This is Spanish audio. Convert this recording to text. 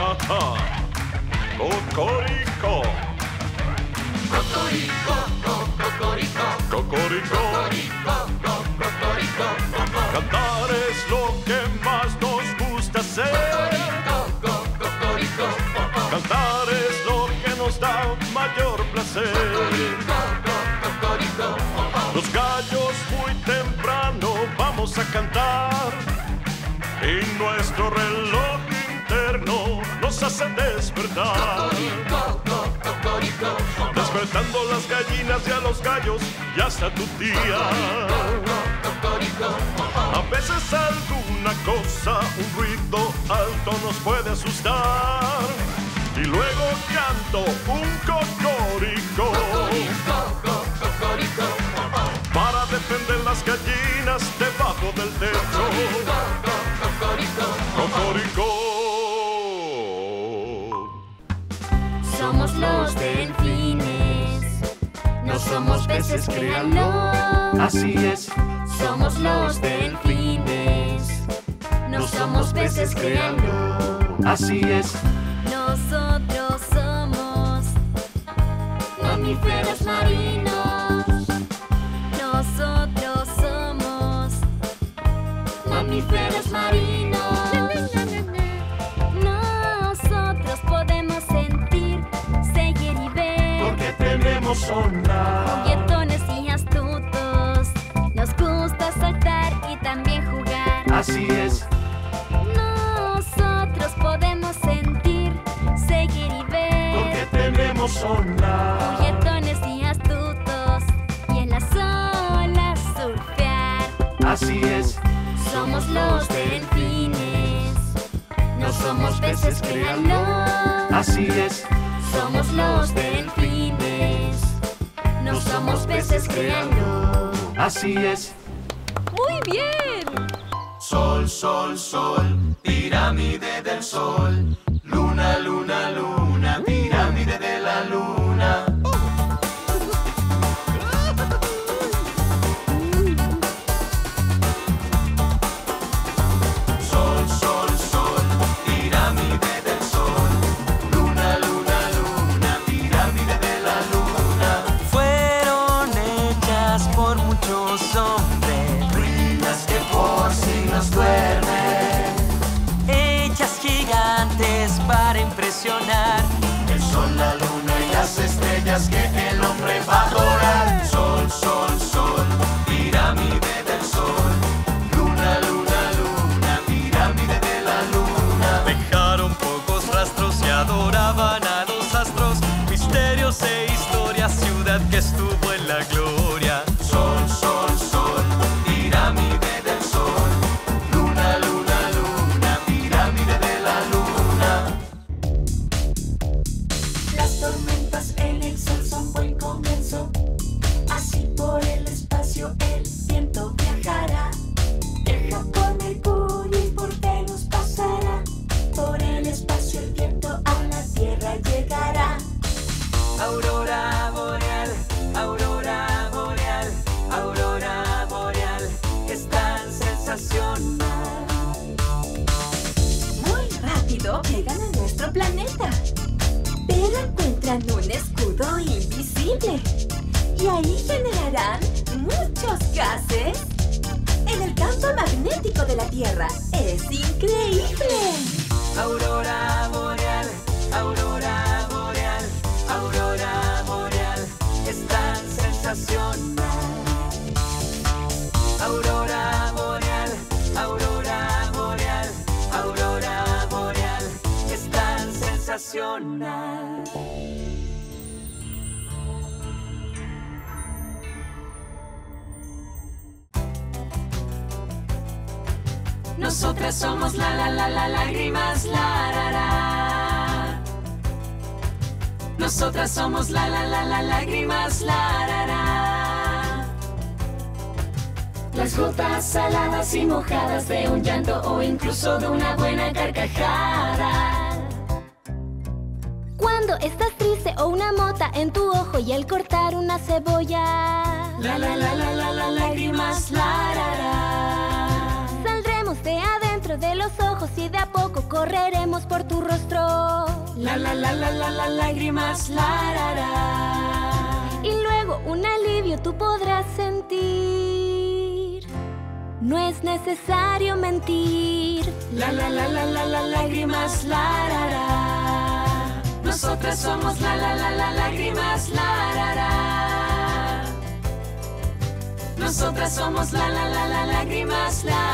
Ajá. Cocorico. Cocorico, cocorico. Cocorico. Cocorico, Cantar es lo que más nos gusta hacer. Cocorico, Cantar es lo que nos da mayor placer. Despertando las gallinas y a los gallos y hasta tu tía. A veces alguna cosa, un ruido alto nos puede asustar. Y luego canto un Somos los delfines. No somos peces, créanlo. Así es, Somos los delfines. No somos peces, créanlo. así es. Nosotros somos mamíferos marinos. Juguetones y astutos. Nos gusta saltar y también jugar. Así es, Nosotros podemos sentir, seguir y ver. porque tenemos onda. Juguetones y astutos. Y en las olas surfear. Así es, Somos los delfines. No somos peces, créanlo. así es. Somos los delfines. No somos peces, créanlo. Así es. Muy bien. Sol, sol, sol, pirámide del sol. Luna, luna, Misterios e historias, ciudad que estuvo en la gloria. Planeta. Pero encuentran un escudo invisible. Y ahí generarán muchos gases. En el campo magnético de la Tierra. ¡Es increíble! Nosotras somos la la la la lágrimas la ra, ra. Nosotras somos la la la la lágrimas la ra. Las gotas saladas y mojadas de un llanto o incluso de una buena carcajada. Cuando estás triste o una mota en tu ojo y al cortar una cebolla. La la la la la la lágrimas la ra. Saldremos de adentro de los ojos y de a poco correremos por tu rostro. La la la la la la lágrimas, la ra, ra. Y luego un alivio tú podrás sentir. No es necesario mentir. La la la la la la lágrimas, la. Nosotras somos la la la la lágrimas, la ra, ra. Nosotras somos la la la la lágrimas, la.